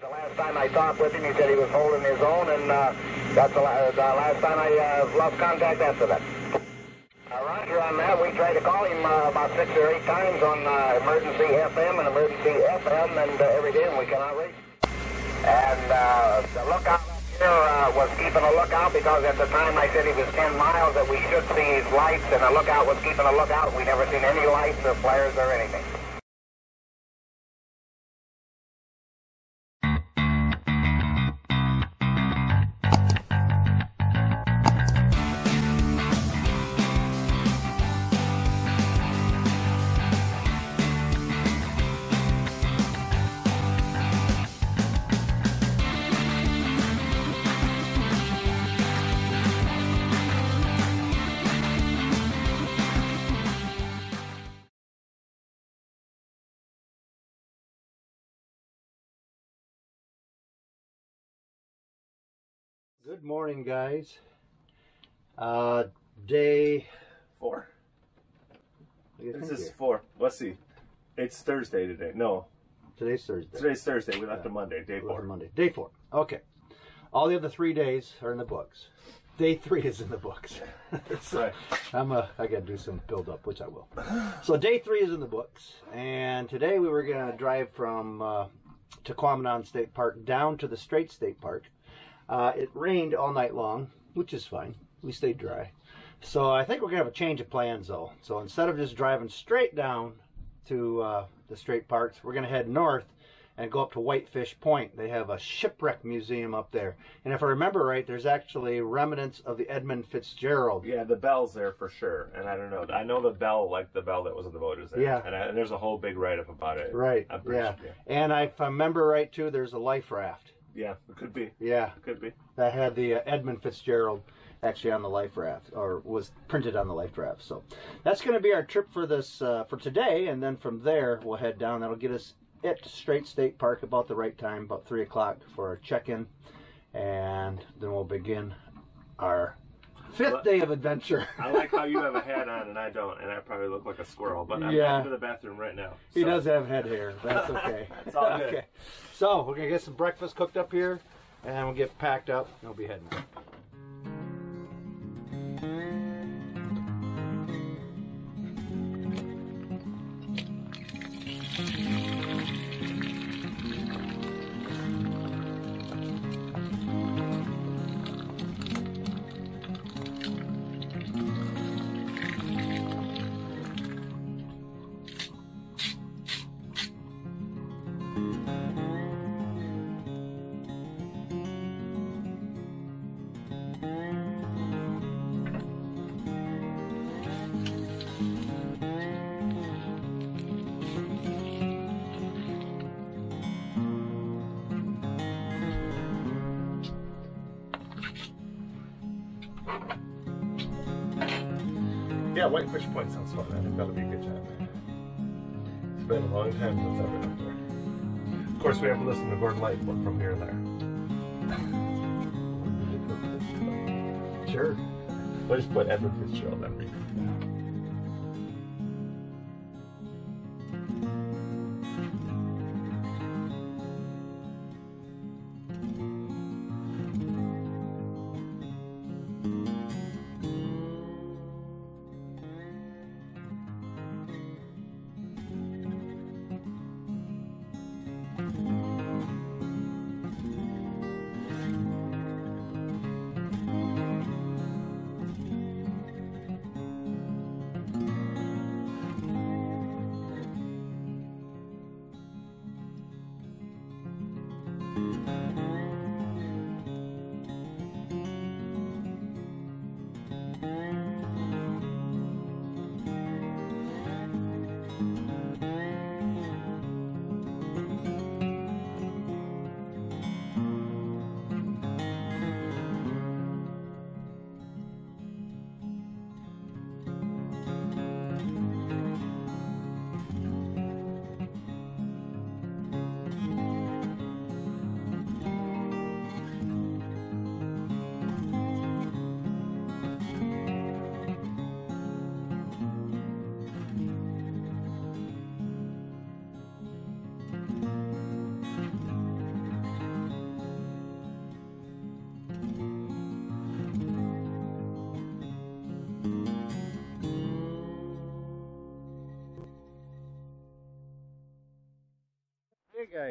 The last time I talked with him, he said he was holding his own, and uh, that's the, la- the last time I uh, lost contact after that. Uh, Roger on that. We tried to call him uh, about six or eight times on uh, emergency FM and emergency FM, and uh, every day, we cannot reach. And uh, the lookout here uh, was keeping a lookout because at the time I said he was 10 miles that we should see his lights, and the lookout was keeping a lookout. We never seen any lights or flares or anything. Good morning, guys. Uh, day Four. what do you This is here? four. Let's see. It's Thursday today. No, Today's Thursday. today's Thursday. We left Yeah. on Monday, day four. Monday. Day four. Okay. All the other three days are in the books. Day three is in the books. So, Right. I'm uh, I got to do some build up, which I will. So day three is in the books, and today we were going to drive from uh, Tahquamenon State Park down to the Straits State Park. Uh, it rained all night long, which is fine. We stayed dry. So I think we're gonna have a change of plans though. So instead of just driving straight down to uh, the straight parks, we're gonna head north and go up to Whitefish Point. They have a shipwreck museum up there, and if I remember right, there's actually remnants of the Edmund Fitzgerald. Yeah, the bell's there for sure. And I don't know. I know the bell, like the bell that was on the boat, is there. Yeah. And, I, and there's a whole big write up about it. Right. Yeah. sure. And I, if I remember right too, there's a life raft. Yeah, it could be. Yeah, It could be. that had the uh, Edmund Fitzgerald actually on the life raft or was printed on the life raft. So that's going to be our trip for this uh, for today, and then from there we'll head down. That'll get us at Straits State Park about the right time, about three o'clock for our check-in, and then we'll begin our fifth day of adventure. I like how you have a hat on and I don't, and I probably look like a squirrel. But I'm Yeah. heading to the bathroom right now. He does have head hair. That's okay. It's all good. okay. So we're gonna get some breakfast cooked up here, and we'll get packed up. and we'll be heading. Yeah, Whitefish Point sounds fun. I think that'll be a good time. It's been a long time since I've been up there. Of course, we have to listen to Gordon Lightfoot from here and there. Sure. Just put Edmund Fitzgerald on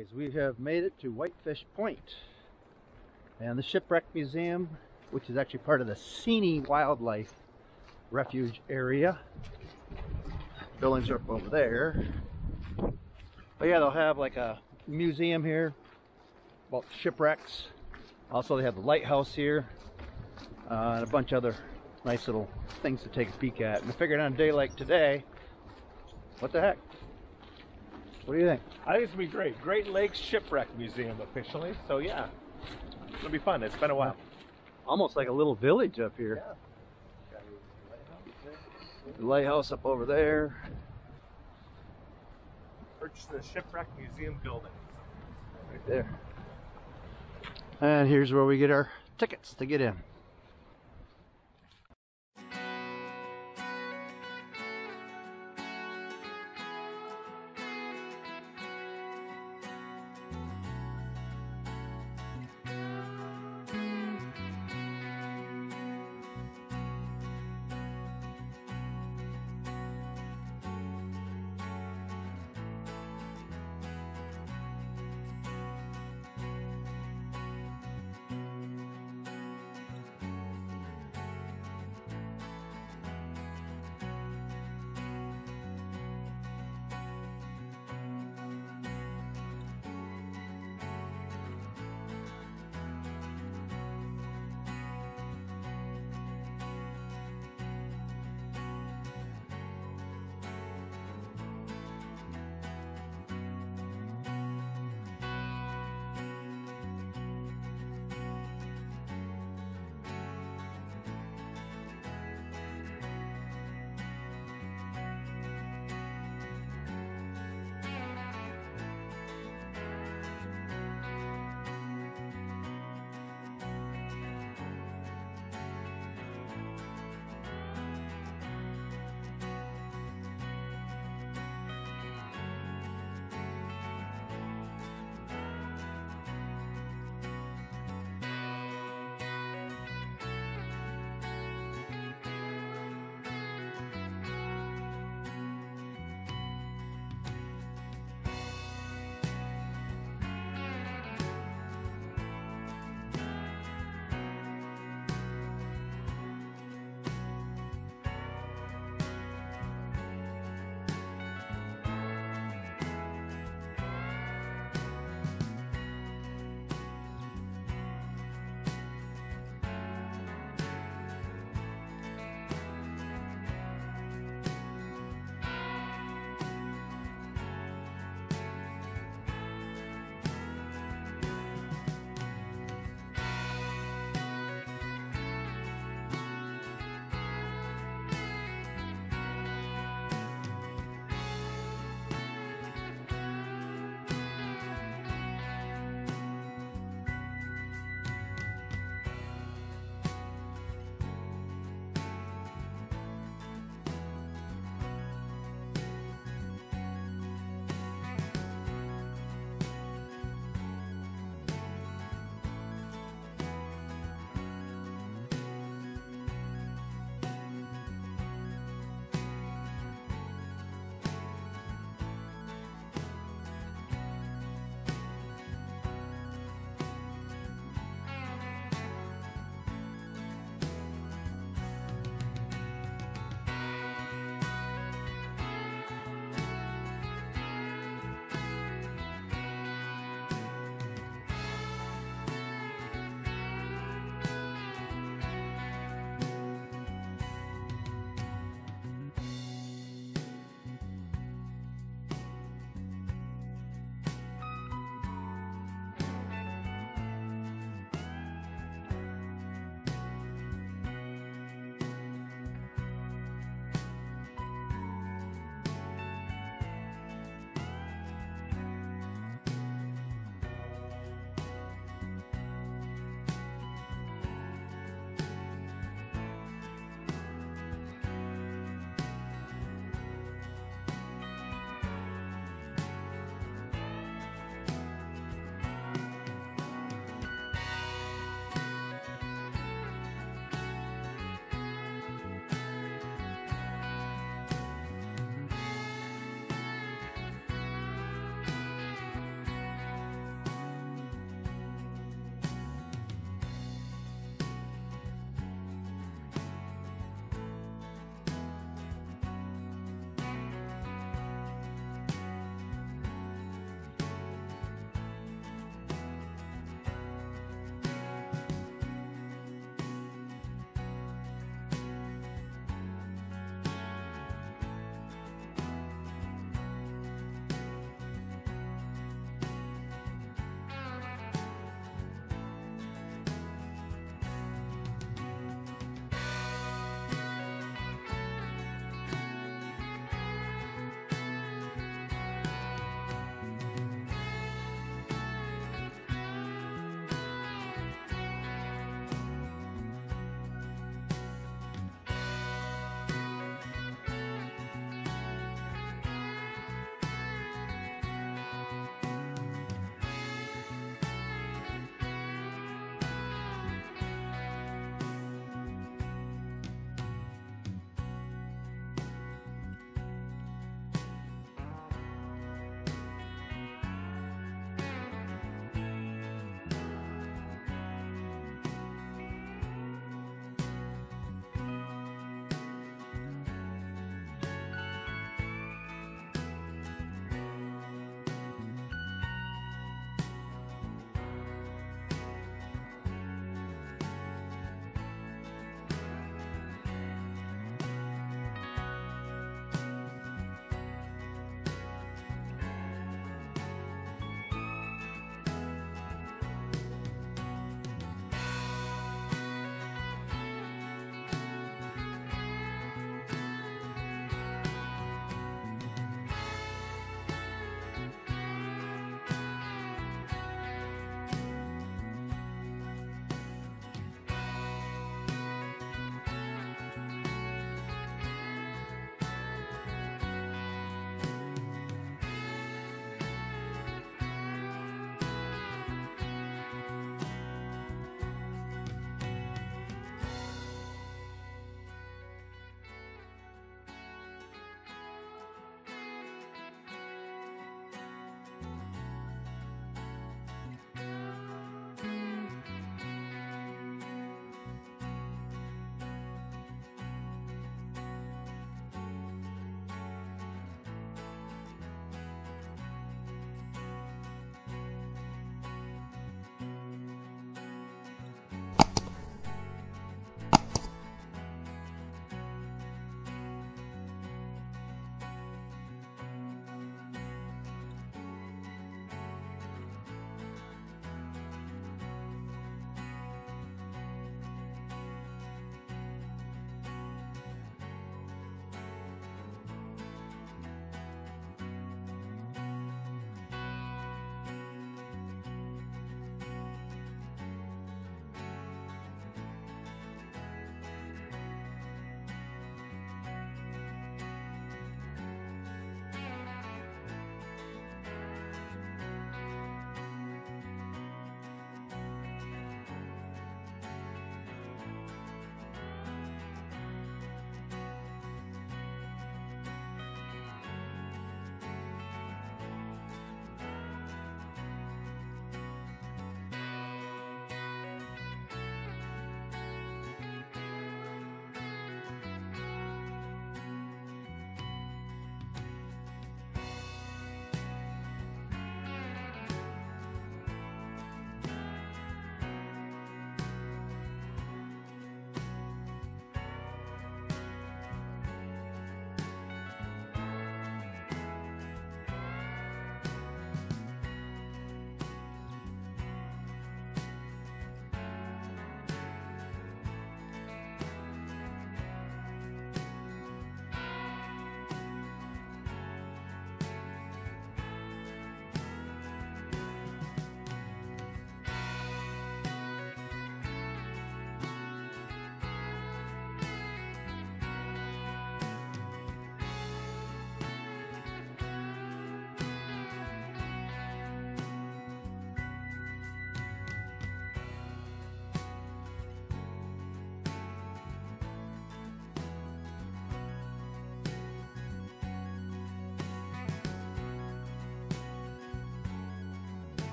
guys, we have made it to Whitefish And the Shipwreck Museum, which is actually part of the Seney Wildlife Refuge area. Buildings are up over there. But yeah, they'll have like a museum here about shipwrecks. Also, they have the lighthouse here uh, and a bunch of other nice little things to take a peek at. And I figured on a day like today, what the heck? What do you think? I think it's gonna be great. Great Lakes Shipwreck Museum officially. So yeah, it'll be fun. It's been a while. Almost like a little village up here. The lighthouse up over there. Purchase the Shipwreck Museum building. Right there. And here's where we get our tickets to get in.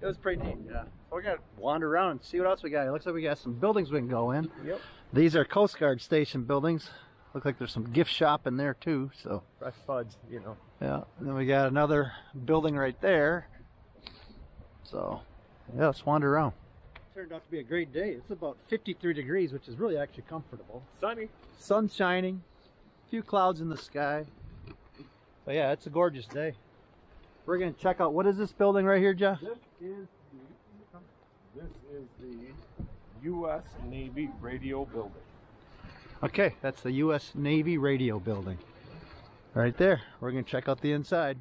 It was pretty neat. Yeah. We're gonna wander around and see what else we got. It looks like we got some buildings we can go in. Yep. These are Coast Guard station buildings. Look like there's some gift shop in there too. So Fresh fudge, you know. yeah. And then we got another building right there. So yeah, let's wander around. Turned out to be a great day. It's about 53 degrees, which is really actually comfortable. Sunny. Sun shining, a few clouds in the sky. But yeah, it's a gorgeous day. We're gonna check out what is this building right here, Jeff? This is the this is the U.S. Navy Radio Building. Okay, that's the U.S. Navy radio building. Right there. We're gonna check out the inside.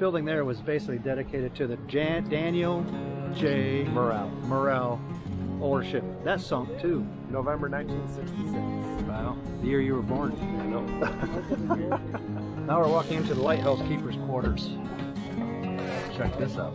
Building there was basically dedicated to the Jan- Daniel J. Morrell. Morrell warship. That sunk too. November 1966. Wow. The year you were born. No. Now we're walking into the lighthouse keeper's quarters. Check this out.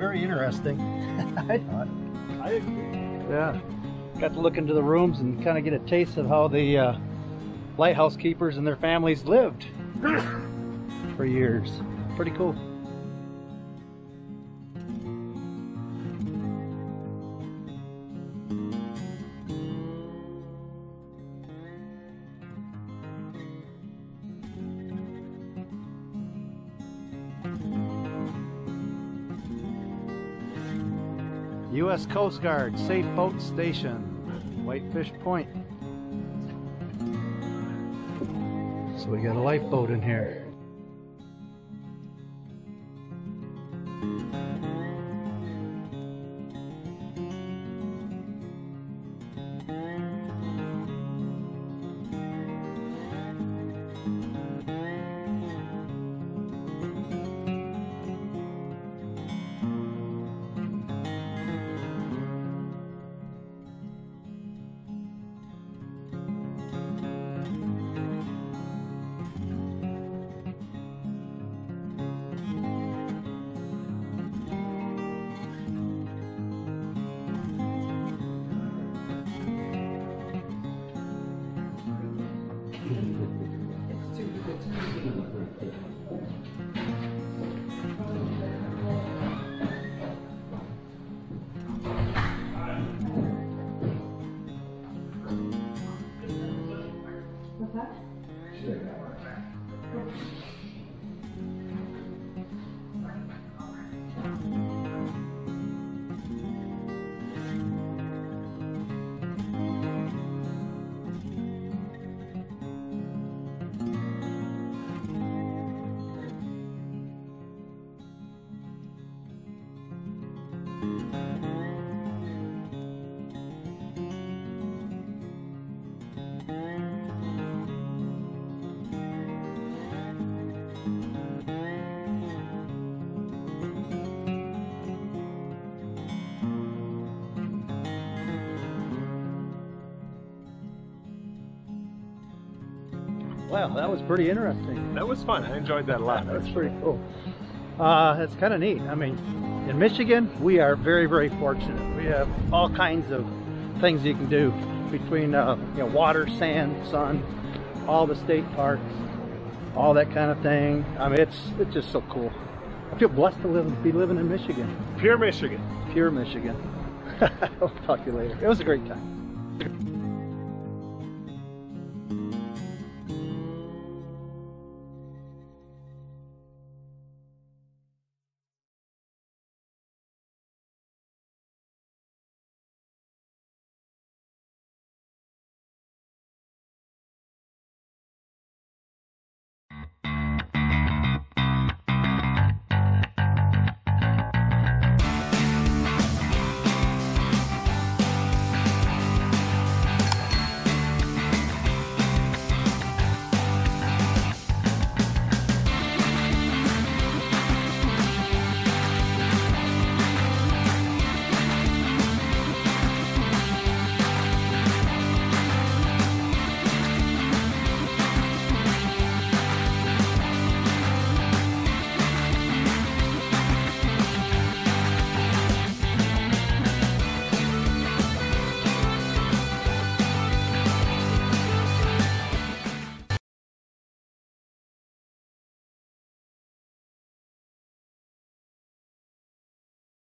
Very interesting. I thought. I agree. Yeah. Got to look into the rooms and kind of get a taste of how the uh, lighthouse keepers and their families lived for years. Pretty cool. U.S. Coast Guard Safe Boat Station, Whitefish Point. So we got a lifeboat in here. 啊，是，Wow, that was pretty interesting. That was fun. I enjoyed that a lot. That's pretty cool. Uh, it's kind of neat. I mean, in Michigan, we are very, very fortunate. We have all kinds of things you can do between uh, you know water, sand, sun, all the state parks, all that kind of thing. I mean, it's it's just so cool. I feel blessed to live, be living in Michigan, Pure Michigan. pure Michigan. I'll talk to you later. It was a great time.